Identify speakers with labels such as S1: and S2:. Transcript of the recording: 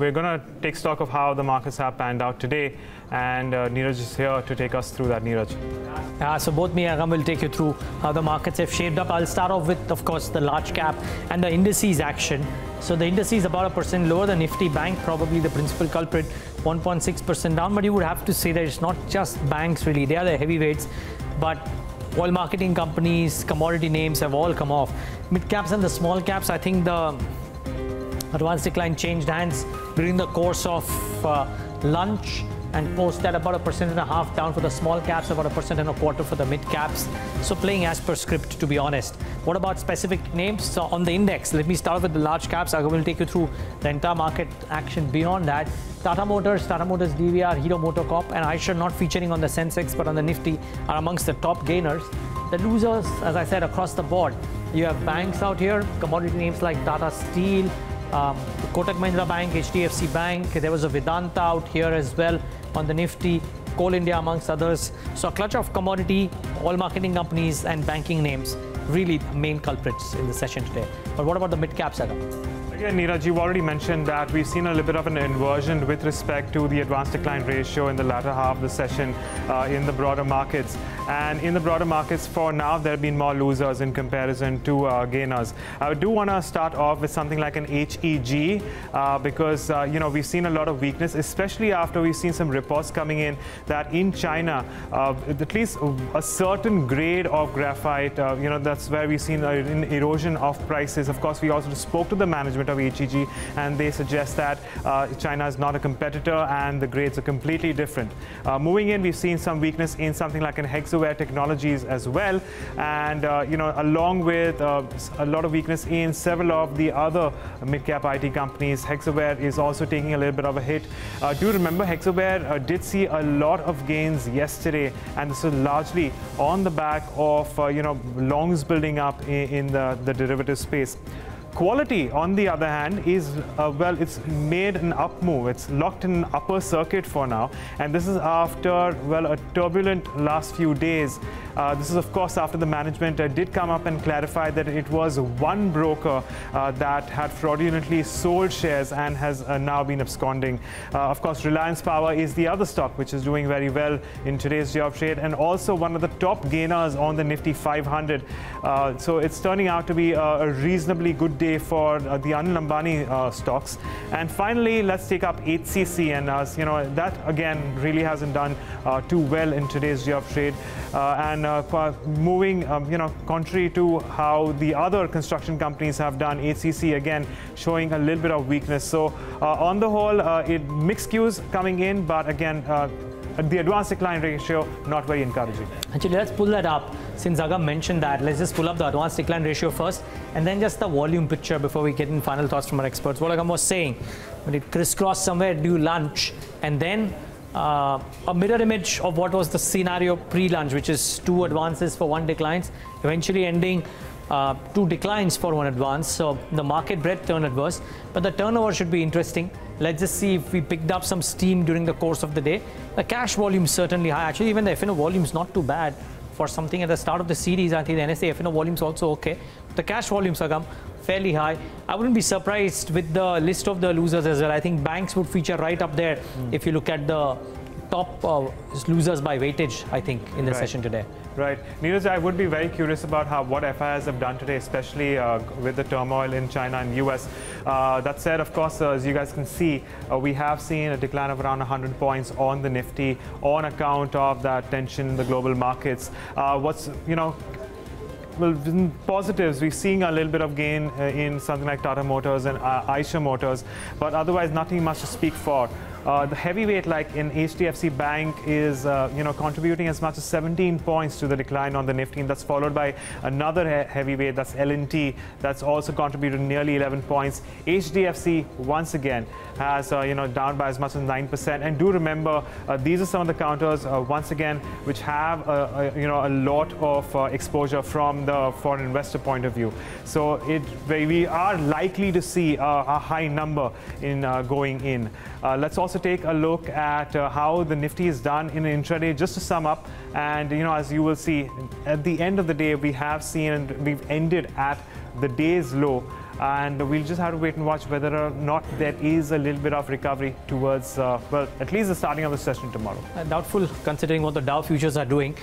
S1: We're going to take stock of how the markets have panned out today, and uh, Neeraj is here to take us through that. Neeraj.
S2: Uh, so both me and Agam will take you through how the markets have shaped up. I'll start off with, of course, the large cap and the indices action. So the indices about a percent lower. The Nifty Bank probably the principal culprit, 1.6% down. But you would have to say that it's not just banks really; they are the heavyweights, but oil marketing companies, commodity names have all come off. Mid caps and the small caps, I think the advanced decline changed hands during the course of uh, lunch and post that about a percent and a half down for the small caps, about a percent and a quarter for the mid caps. So playing as per script, to be honest. What about specific names? So on the index, let me start with the large caps. I will take you through the entire market action beyond that. Tata Motors, Tata Motors DVR, Hero MotoCorp, and Eicher not featuring on the Sensex but on the Nifty are amongst the top gainers. The losers, as I said, across the board. You have banks out here, commodity names like Tata Steel, um, Kotak Mahindra Bank, HDFC Bank. There was a Vedanta out here as well on the Nifty, Coal India amongst others. So a clutch of commodity, oil marketing companies and banking names really the main culprits in the session today. But what about the mid-cap setup?
S1: Again, Neeraj, you've already mentioned that we've seen a little bit of an inversion with respect to the advanced decline ratio in the latter half of the session uh, in the broader markets. And in the broader markets, for now, there have been more losers in comparison to uh, gainers. I do want to start off with something like an HEG uh, because, uh, you know, we've seen a lot of weakness, especially after we've seen some reports coming in that in China, uh, at least a certain grade of graphite, uh, you know, that's where we've seen an erosion of prices. Of course, we also spoke to the management of HEG, and they suggest that uh, China is not a competitor and the grades are completely different. Uh, moving in, we've seen some weakness in something like an Hexaware Technologies as well, and uh, you know, along with uh, a lot of weakness in several of the other mid-cap IT companies, Hexaware is also taking a little bit of a hit. Uh, do remember, Hexaware uh, did see a lot of gains yesterday, and this is largely on the back of you know longs building up in, in the, the derivative space. Kwality, on the other hand, is, uh, well, it's made an up move. It's locked in an upper circuit for now. And this is after, well, a turbulent last few days. Uh, this is, of course, after the management uh, did come up and clarify that it was one broker uh, that had fraudulently sold shares and has uh, now been absconding. Uh, of course, Reliance Power is the other stock which is doing very well in today's job trade and also one of the top gainers on the Nifty 500. so it's turning out to be a, a reasonably good day for uh, the Anil Ambani uh, stocks. And finally, let's take up HCC. And uh, you know that again really hasn't done too well in today's job trade. and moving, um, you know, contrary to how the other construction companies have done, HCC again showing a little bit of weakness. So on the whole, it mixed cues coming in, but again the advanced decline ratio not very encouraging.
S2: Actually, let's pull that up. Since Agam mentioned that, let's just pull up the advanced decline ratio first and then just the volume picture before we get in final thoughts from our experts. What Agam was saying, when it crisscrossed somewhere due lunch and then uh, a mirror image of what was the scenario pre-lunch, which is two advances for one declines, eventually ending uh, two declines for one advance. So the market breadth turned adverse, but the turnover should be interesting. Let's just see if we picked up some steam during the course of the day. The cash volume certainly high. Actually, even the FNO volume is not too bad for something at the start of the series. I think the NSE FNO volume is also okay. The cash volumes are come fairly high. I wouldn't be surprised with the list of the losers as well. I think banks would feature right up there mm. if you look at the top uh, losers by weightage, I think, in the right. session today.
S1: Right. Neeraj, I would be very curious about how what FIs have done today, especially uh, with the turmoil in China and US. Uh, that said, of course, uh, as you guys can see, uh, we have seen a decline of around 100 points on the Nifty on account of that tension in the global markets. Uh, what's, you know, well, positives, we're seeing a little bit of gain uh, in something like Tata Motors and Eicher Motors, but otherwise nothing much to speak for. Uh, the heavyweight like in HDFC Bank is uh, you know contributing as much as 17 points to the decline on the Nifty and that's followed by another he heavyweight that's L&T that's also contributed nearly 11 points. HDFC once again has uh, you know down by as much as 9% and do remember uh, these are some of the counters uh, once again which have a, a, you know a lot of uh, exposure from the foreign investor point of view. So it we are likely to see a high number in going in. let's also also take a look at uh, how the Nifty is done in intraday, just to sum up. And, you know, as you will see, at the end of the day, we have seen and we've ended at the day's low. and we'll just have to wait and watch whether or not there is a little bit of recovery towards, uh, well, at least the starting of the session tomorrow.
S2: Uh, doubtful considering what the Dow futures are doing.